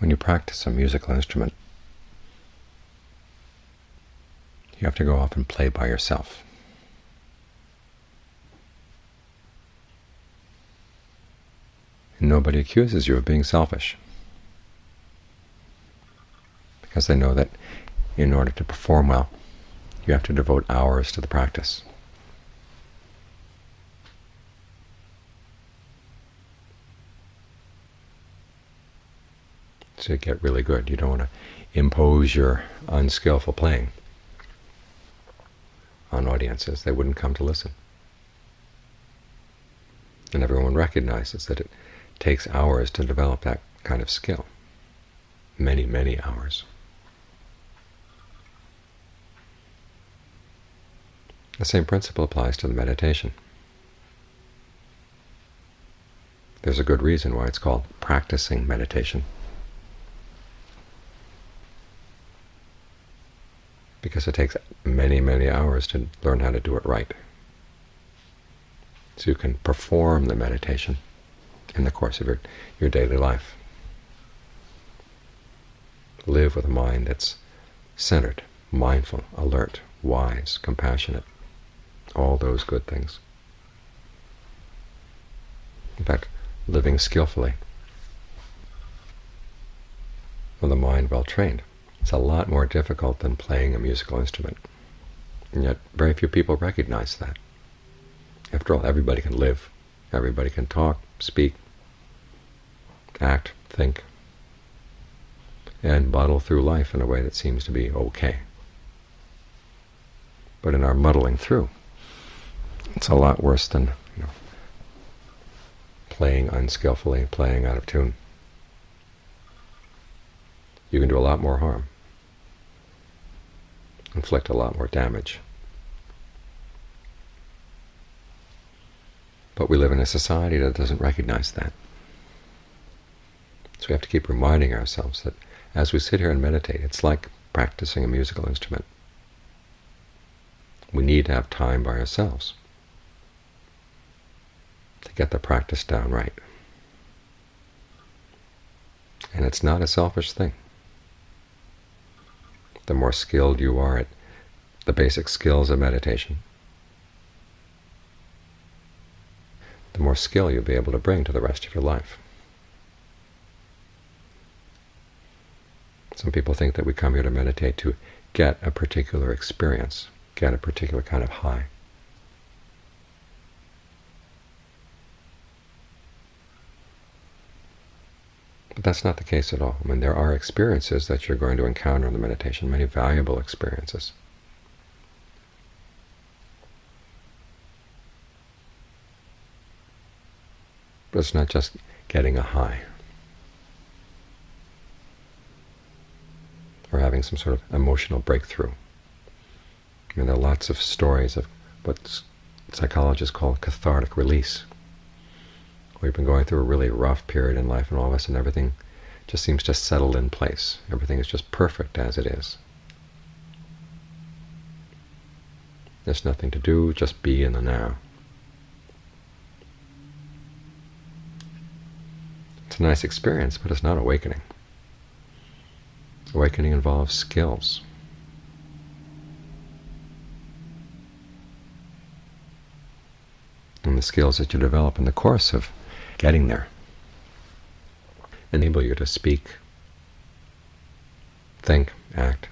When you practice a musical instrument, you have to go off and play by yourself. And nobody accuses you of being selfish, because they know that in order to perform well, you have to devote hours to the practice. To get really good. You don't want to impose your unskillful playing on audiences. They wouldn't come to listen. And everyone recognizes that it takes hours to develop that kind of skill. Many, many hours. The same principle applies to the meditation. There's a good reason why it's called practicing meditation. Because it takes many, many hours to learn how to do it right. So you can perform the meditation in the course of your, your daily life. Live with a mind that's centered, mindful, alert, wise, compassionate, all those good things. In fact, living skillfully with a mind well trained. It's a lot more difficult than playing a musical instrument. And yet very few people recognize that. After all, everybody can live. Everybody can talk, speak, act, think, and muddle through life in a way that seems to be okay. But in our muddling through, it's a lot worse than you know, playing unskillfully, playing out of tune. You can do a lot more harm inflict a lot more damage. But we live in a society that doesn't recognize that. So we have to keep reminding ourselves that as we sit here and meditate, it's like practicing a musical instrument. We need to have time by ourselves to get the practice down right. And it's not a selfish thing the more skilled you are at the basic skills of meditation, the more skill you'll be able to bring to the rest of your life. Some people think that we come here to meditate to get a particular experience, get a particular kind of high. But that's not the case at all. I mean, there are experiences that you're going to encounter in the meditation, many valuable experiences. But it's not just getting a high or having some sort of emotional breakthrough. I mean, there are lots of stories of what psychologists call cathartic release. We've been going through a really rough period in life, and all of us, and everything just seems to settle in place. Everything is just perfect as it is. There's nothing to do, just be in the now. It's a nice experience, but it's not awakening. Awakening involves skills. And the skills that you develop in the course of getting there. Enable you to speak, think, act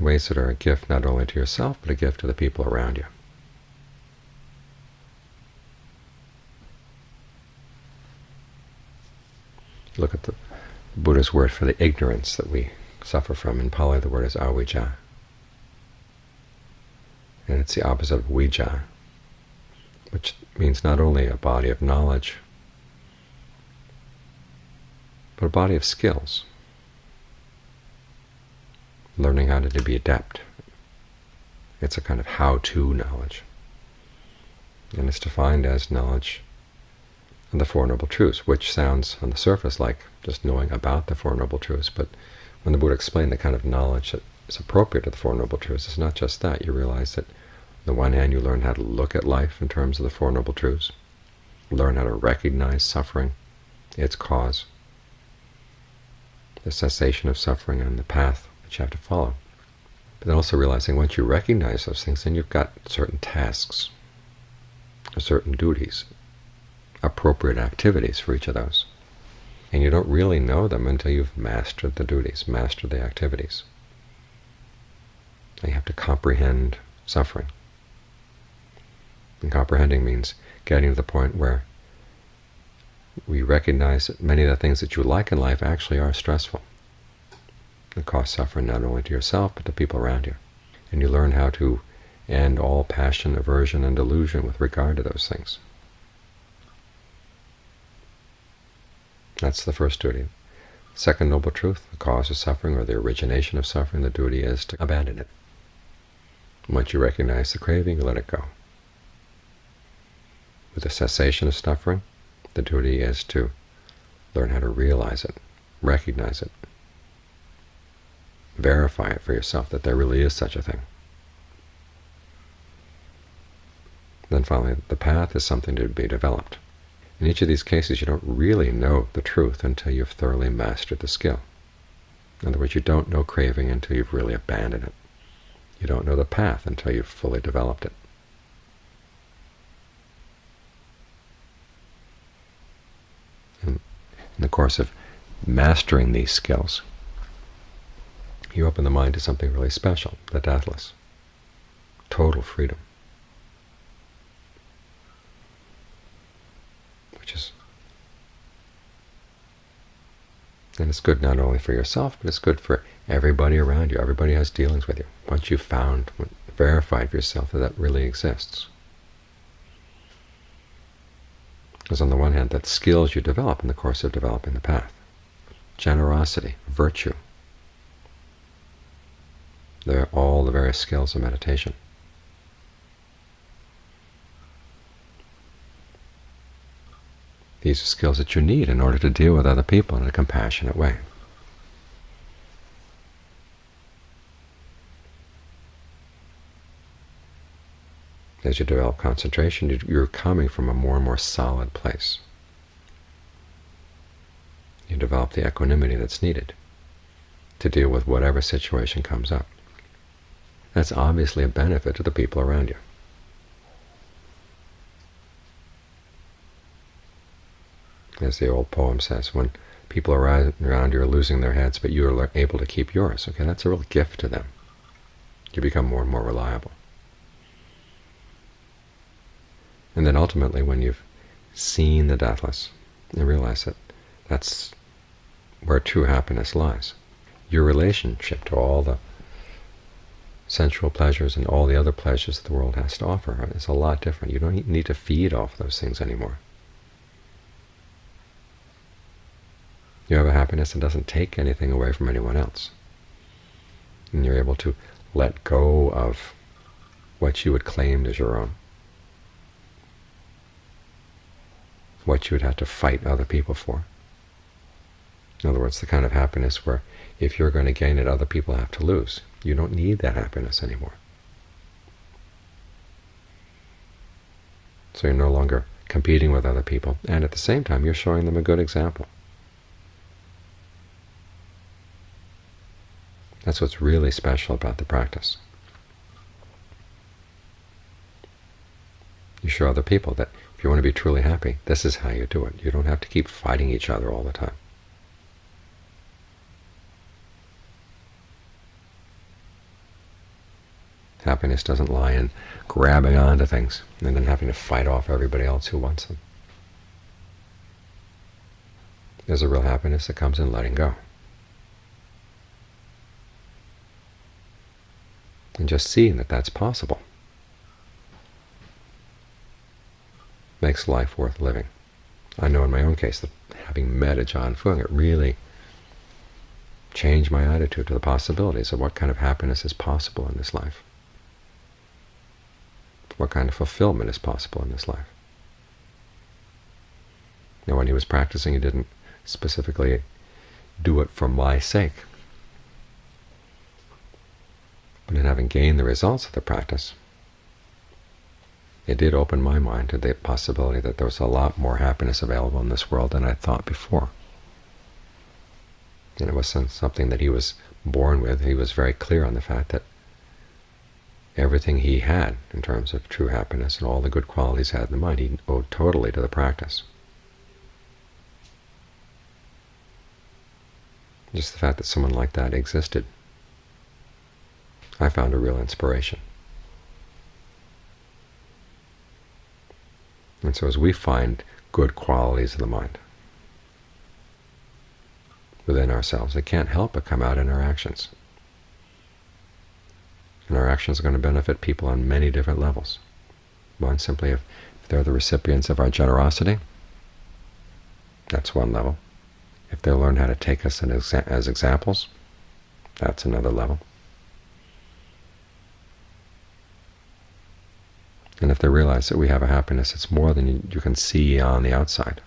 ways that are a gift not only to yourself, but a gift to the people around you. Look at the Buddha's word for the ignorance that we suffer from. In Pali, the word is avijja, and it's the opposite of vijja, which means not only a body of knowledge, but a body of skills, learning how to be adept. It's a kind of how-to knowledge, and it's defined as knowledge of the Four Noble Truths, which sounds on the surface like just knowing about the Four Noble Truths, but when the Buddha explained the kind of knowledge that is appropriate to the Four Noble Truths, it's not just that. You realize that the one hand, you learn how to look at life in terms of the Four Noble Truths, learn how to recognize suffering, its cause, the cessation of suffering, and the path that you have to follow. But then also realizing once you recognize those things, then you've got certain tasks, certain duties, appropriate activities for each of those. And you don't really know them until you've mastered the duties, mastered the activities. You have to comprehend suffering. And comprehending means getting to the point where we recognize that many of the things that you like in life actually are stressful. They cause suffering not only to yourself, but to people around you. And you learn how to end all passion, aversion, and delusion with regard to those things. That's the first duty. Second noble truth, the cause of suffering or the origination of suffering, the duty is to abandon it. Once you recognize the craving, you let it go. With the cessation of suffering, the duty is to learn how to realize it, recognize it, verify it for yourself that there really is such a thing. Then finally, the path is something to be developed. In each of these cases, you don't really know the truth until you've thoroughly mastered the skill. In other words, you don't know craving until you've really abandoned it. You don't know the path until you've fully developed it. in the course of mastering these skills, you open the mind to something really special, the deathless, total freedom. which is and it's good not only for yourself, but it's good for everybody around you. Everybody has dealings with you. Once you've found, verified for yourself that that really exists. Because on the one hand, that skills you develop in the course of developing the path. Generosity, virtue. They're all the various skills of meditation. These are skills that you need in order to deal with other people in a compassionate way. As you develop concentration, you're coming from a more and more solid place. You develop the equanimity that's needed to deal with whatever situation comes up. That's obviously a benefit to the people around you. as the old poem says, when people around you are losing their heads, but you are able to keep yours. Okay, that's a real gift to them. You become more and more reliable. And then ultimately, when you've seen the deathless and realize that that's where true happiness lies, your relationship to all the sensual pleasures and all the other pleasures that the world has to offer is a lot different. You don't need to feed off those things anymore. You have a happiness that doesn't take anything away from anyone else. And you're able to let go of what you had claimed as your own, what you would have to fight other people for. In other words, the kind of happiness where if you're going to gain it, other people have to lose. You don't need that happiness anymore. So you're no longer competing with other people, and at the same time you're showing them a good example. That's what's really special about the practice. You show other people that you want to be truly happy, this is how you do it. You don't have to keep fighting each other all the time. Happiness doesn't lie in grabbing onto things and then having to fight off everybody else who wants them. There's a real happiness that comes in letting go. and just seeing that that's possible makes life worth living. I know in my own case that having met Ajaan Fuang, it really changed my attitude to the possibilities of what kind of happiness is possible in this life, what kind of fulfillment is possible in this life. Now, when he was practicing, he didn't specifically do it for my sake. But in having gained the results of the practice, it did open my mind to the possibility that there was a lot more happiness available in this world than I thought before. And it wasn't something that he was born with. He was very clear on the fact that everything he had in terms of true happiness and all the good qualities he had in the mind, he owed totally to the practice. Just the fact that someone like that existed, I found a real inspiration. And so as we find good qualities of the mind within ourselves, it can't help but come out in our actions. And our actions are going to benefit people on many different levels. One, simply if they're the recipients of our generosity, that's one level. If they learn how to take us as examples, that's another level. And if they realize that we have a happiness that's more than you can see on the outside,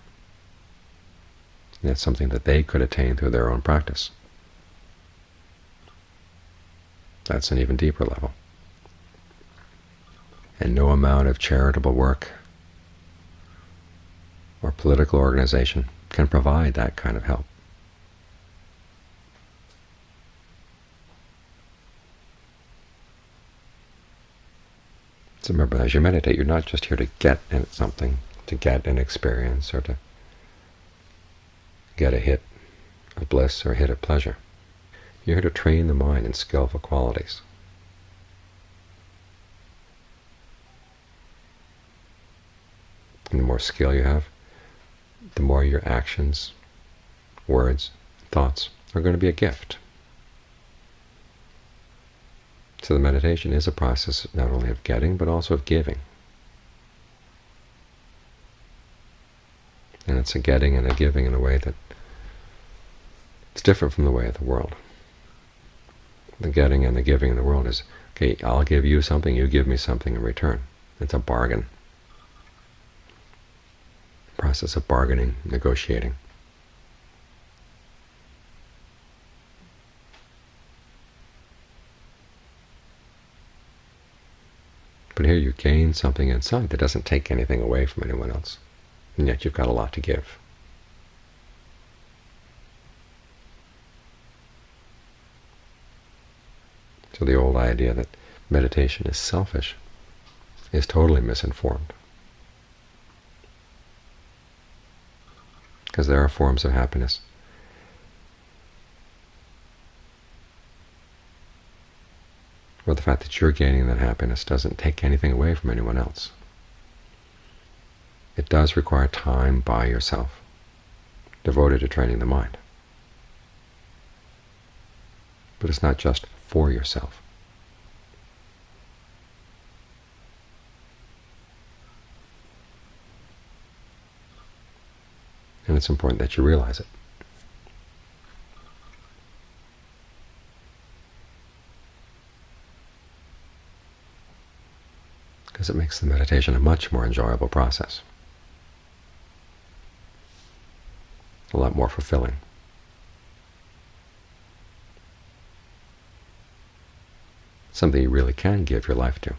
it's something that they could attain through their own practice. That's an even deeper level. And no amount of charitable work or political organization can provide that kind of help. So remember, as you meditate, you're not just here to get something, to get an experience, or to get a hit of bliss or a hit of pleasure. You're here to train the mind in skillful qualities. And the more skill you have, the more your actions, words, thoughts are going to be a gift. So the meditation is a process not only of getting, but also of giving. And it's a getting and a giving in a way that it's different from the way of the world. The getting and the giving in the world is, okay, I'll give you something, you give me something in return. It's a bargain. Process of bargaining, negotiating. But here you gain something inside that doesn't take anything away from anyone else, and yet you've got a lot to give. So the old idea that meditation is selfish is totally misinformed. Because there are forms of happiness or the fact that you're gaining that happiness doesn't take anything away from anyone else. It does require time by yourself, devoted to training the mind. But it's not just for yourself. And it's important that you realize it. Because it makes the meditation a much more enjoyable process, a lot more fulfilling. Something you really can give your life to.